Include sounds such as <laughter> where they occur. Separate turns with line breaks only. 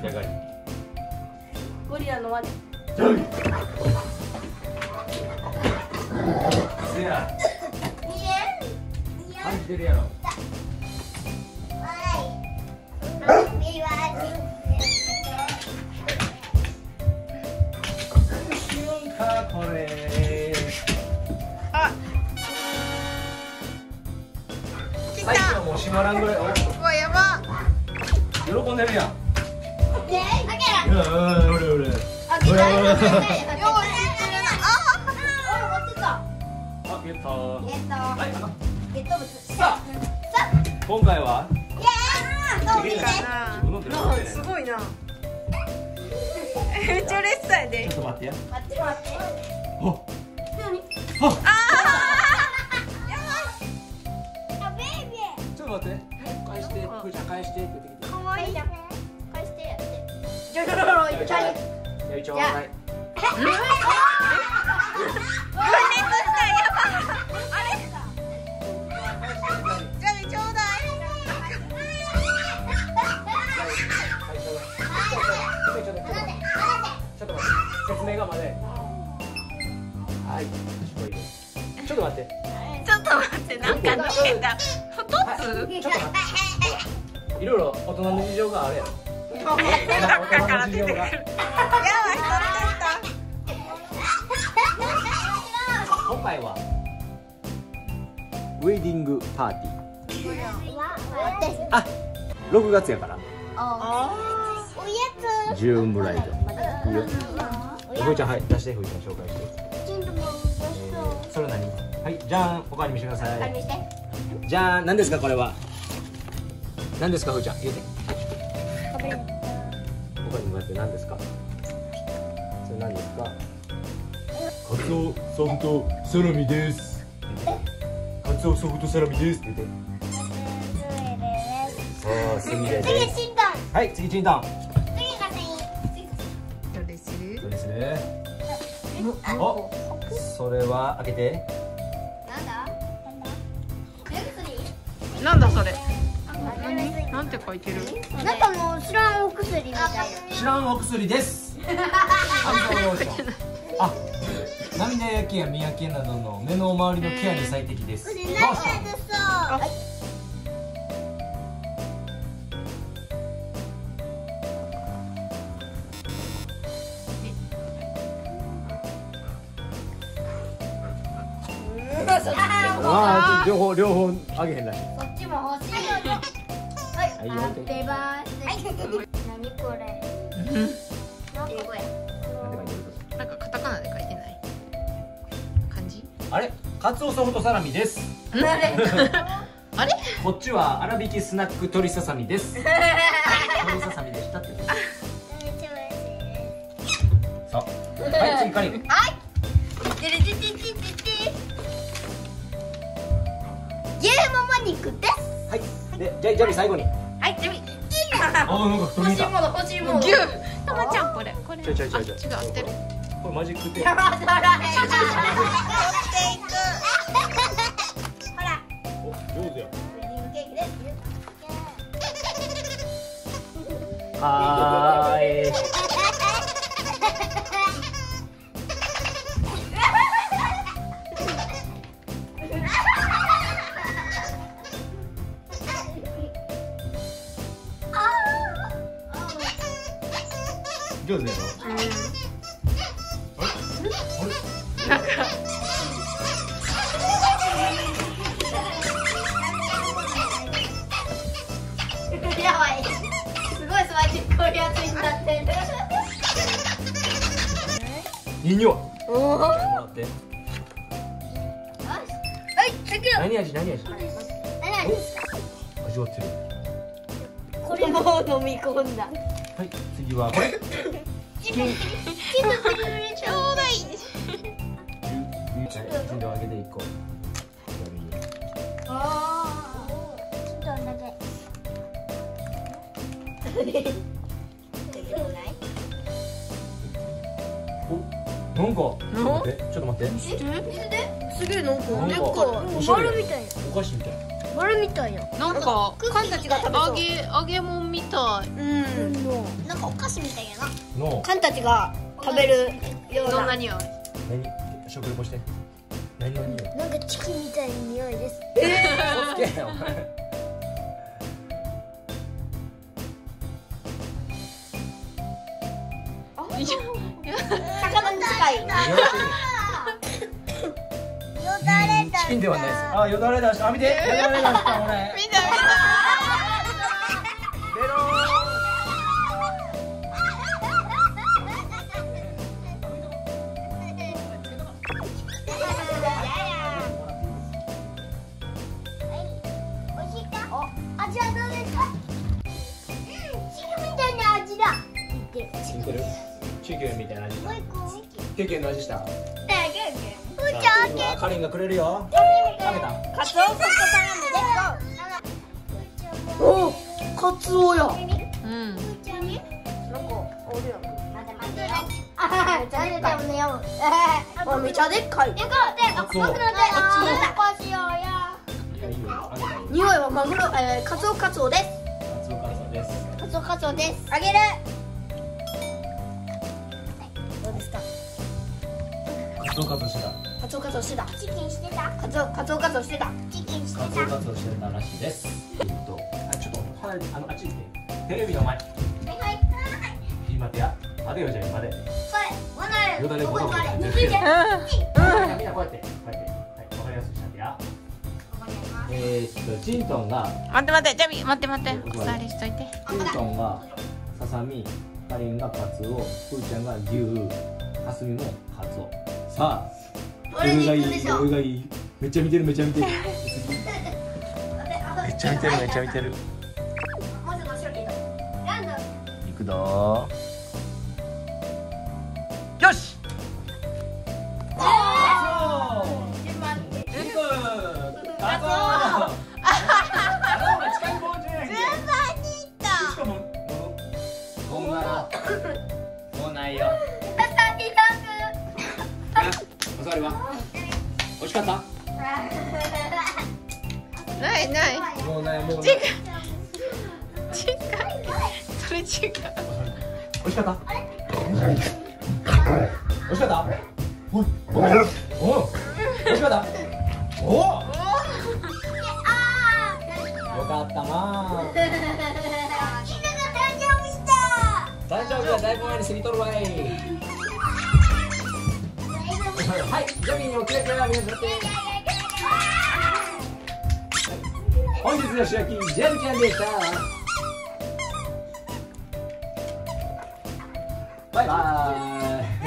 じゃがり
ゴリラの輪で。
じゃがりせや。感じてるやろ。かこれ
あ来
最初は
た
もう閉まらんぐらい。う
わやば
喜んでるやん今回は
す。ごいなめっちゃ嬉しそうやで
ちょっと待ってや
待って待って
あ
あ
ちょっと待って返してふーちゃん返してって言ってきて
かわいい
ちょうだい
分裂したやばあれじゃあねちょうだい
ちょっ説明がまだやはいちょっと待って
ちょっと待って。なんか抜けた太つ
いろいろ大人の事情があるやろ
どっかから出てくるやばい
今回はウェディングパーティー。あ6月やから。
あ
おや
ジューンブライド。いいよ。
つ。
ふーちゃんはい出してふーちゃん紹介して。それ何？はいじゃんおかわり見せてください。じゃあ何ですかこれは？何ですかふーちゃん？言うてって何ですか？それ何ですか？カツオソフトサラミです。カツオソフトサラミです。って。す。みれ
次
です。
チンタン。
はい次チンタン。
次がね
どれする
どうですね？おそれは開けて。
なんだ？なんだ？薬
なんだそれ？
何？
なんて書いてる？
なんかもう知らんお薬みたいな。
知らんお薬です。アルコールローションあ涙やけや見分けなどの目の周りのケアに最適です。ローションああ両方両方あげへんらしい。
こっちも欲しいはい。
はい
ハッピーバースデー何これ?英語や
なんて書いてる
なんかカタカナで書いてない漢字
あれ?カツオソフトサラミです
あれ?
こっちは粗挽きスナック鶏ささみです鶏ささみでしたってことそうはい次カリンはい
てれ?てててててゲームマニックです
はいでじゃあじゃあ最後に
欲しいもの欲しいもの。
牛。たまちゃんこれ。これ。
ちょいちょいちょいちょい。
あ違う合ってる。
これマジックテー
やばそらへんほら。
上手や。<laughs> はーい上手やろあれ？あれ
やばい。すごいスマジックおやつになってる。
い。い。匂い。も
おおは
らって何味何味
何ですか
味わってる
これもう飲み込んだ
はい次はこれ。チキン
ちょうだい
順序上げていこう
ああちょっとだけ
おなんかちょっと待って。ちょっと待って。
してすげえ？なんか
なんか
でっか
おしゃれ
丸みたいな
お菓子みたい
丸みたいよ
なんか
クッキーたちが食べ
揚げ揚げ物みたい。
うん。なんかお菓子みたいやな。
の。
カンたちが食べるような。
どんな匂い
何？食レポして。何の匂い
なんかチキンみたいな匂いです。
嘘つけよお前 <laughs>
魚に近いよだれ
チキンではないです。あよだれ出したあ見て。よだれ出した俺
みんなみんな
ベロ
味はどうですか？チキンみたいな味だ。
似てる？チキンみたいな味
もう一個
ケーキの味した？カレンがくれるよ。食べた
カツオソフトサラミですおカツオや。
うん。
なんかおるよ待て待てあめっちゃでかい。ねよあめっちゃでっかい匂いはマグロえーカツオカツオです。
カツオカツオです。
カツオカツオですあげる。どうですか？
カツオカツオしてた
カツオカツオしてた。チキンしてた。カツオカツオカツオしてた。チキンし
カツオカツオしてたらしいです。えっとあちょっとはいあのあっち行って。テレビの前。
はいはい。
今手や。待てよじゃあ今で。
それわな
よだれ
これ抜いて。
みんなこうやってこうやってはいわかりやすくしたんでやえー、っとチントンが
待って待ってジャミ待って待ってお座りしといて
チントンがささみかりんがカツオふーちゃんが牛かすみもカツオさあどれがいい。どれがいい。めっちゃ見てるめっちゃ見てる。めっちゃ見てる <laughs> めっちゃ見てる。
もうちょっと後ろランド。
いくどー。よしお座りは美味しかった？
ないない。
もうないもうない。
違う違うそれ違う
美味しかった？美味しかった？おい。おい。お美味しかった？おおよかったな。大丈夫だだいぶ前に過ぎとるわいはいジャミーに起きれては皆さん本日の主役ジャミちゃんでした。バイバイ。